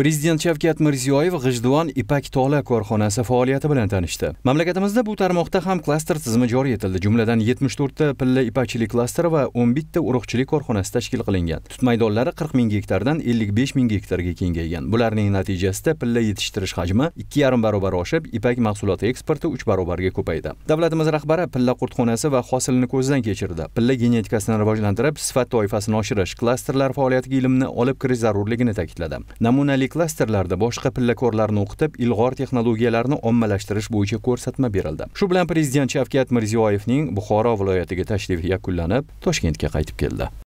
prezident shavkat mirziyoyev g'ijduvon ipak tola korxonasi faoliyati bilan tanishdi. Mamlakatimizda bu tarmoqda ham klaster tizimi joriy etildi. Jumladan yetmish to'rtta pilla ipakchilik klasteri va 11 bitta urug'chilik korxonasi tashkil qilingan. Tut maydonlari qirq ming gektardan ellik besh ming gektarga kengaygan. Bularning natijasida pilla yetishtirish hajmi ikki yarim barobar oshib ipak mahsuloti eksporti uch barobarga ko'paydi. Davlatimiz rahbari pilla qurtxonasi va hosilni ko'zdan kechirdi. Pilla genetikasini rivojlantirib sifat toifasini oshirish klasterlar faoliyatiga ilmni olib kirish zarurligini ta'kidladi. Namunali klasterlarda boshqa pillakorlarni o'qitib ilg'or texnologiyalarni ommalashtirish bo'yicha ko'rsatma berildi. Shu bilan prezident shavkat mirziyoyevning buxoro viloyatiga tashrifi yakunlanib toshkentga qaytib keldi.